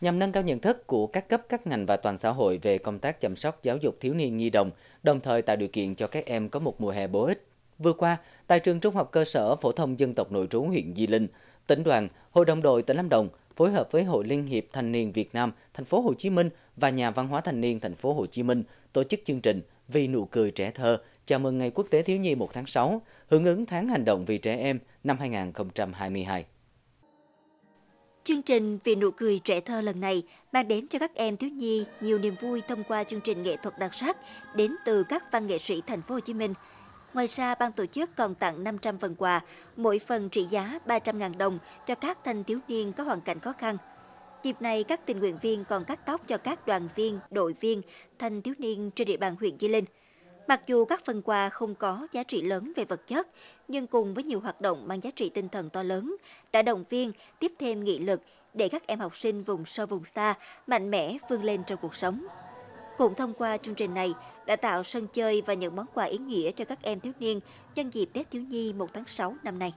nhằm nâng cao nhận thức của các cấp, các ngành và toàn xã hội về công tác chăm sóc giáo dục thiếu niên nhi đồng, đồng thời tạo điều kiện cho các em có một mùa hè bổ ích. Vừa qua, tại trường Trung học cơ sở phổ thông dân tộc nội trú huyện Di Linh, tỉnh đoàn, Hội đồng đội tỉnh Lâm Đồng phối hợp với Hội Liên hiệp Thanh niên Việt Nam thành phố Hồ Chí Minh và Nhà văn hóa thanh niên thành phố Hồ Chí Minh tổ chức chương trình Vì nụ cười trẻ thơ chào mừng Ngày Quốc tế Thiếu nhi 1 tháng 6, hưởng ứng tháng hành động vì trẻ em năm 2022. Chương trình Vì nụ cười trẻ thơ lần này mang đến cho các em thiếu nhi nhiều niềm vui thông qua chương trình nghệ thuật đặc sắc đến từ các văn nghệ sĩ thành phố Hồ Chí Minh. Ngoài ra, ban tổ chức còn tặng 500 phần quà, mỗi phần trị giá 300.000 đồng cho các thanh thiếu niên có hoàn cảnh khó khăn. Dịp này, các tình nguyện viên còn cắt tóc cho các đoàn viên, đội viên, thanh thiếu niên trên địa bàn huyện Di Linh. Mặc dù các phần quà không có giá trị lớn về vật chất, nhưng cùng với nhiều hoạt động mang giá trị tinh thần to lớn, đã động viên, tiếp thêm nghị lực để các em học sinh vùng sâu vùng xa mạnh mẽ vươn lên trong cuộc sống. Cũng thông qua chương trình này đã tạo sân chơi và những món quà ý nghĩa cho các em thiếu niên nhân dịp Tết thiếu nhi 1 tháng 6 năm nay.